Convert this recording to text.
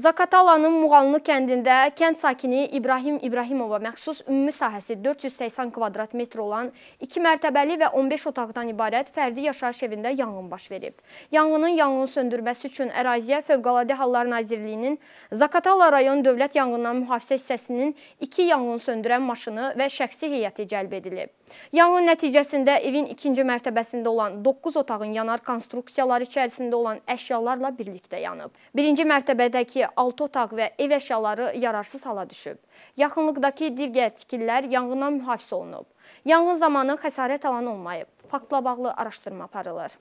Zakatalanın Muğallı kəndində kənd sakini İbrahim İbrahimova məxsus ümumi sahəsi 480 kvadrat metr olan 2 mərtəbəli və 15 otaqdan ibarət fərdi yaşayış evində yanğın baş verib. Yanğının yanğın söndürməsi üçün əraziyə Fövqəladə Hallar Nazirliyinin Zakatala rayon Dövlət Yanğından Mühafizə hissəsinin 2 yanğın söndürən maşını və şəxsi heyəti cəlb edilib. Yanğın nəticəsində evin ikinci mərtəbəsində olan 9 otağın yanar konstruksiyaları içərisində olan əşyalarla birlikdə yanıb. Birinci mərtəbədəki 6 otaq və ev əşyaları yararsız hala düşüb. Yaxınlıqdakı digər tikililər yanğından mühafizə olunub. Yanğın zamanı xəsarət alan olmayıb. Faktla bağlı araşdırma aparılır.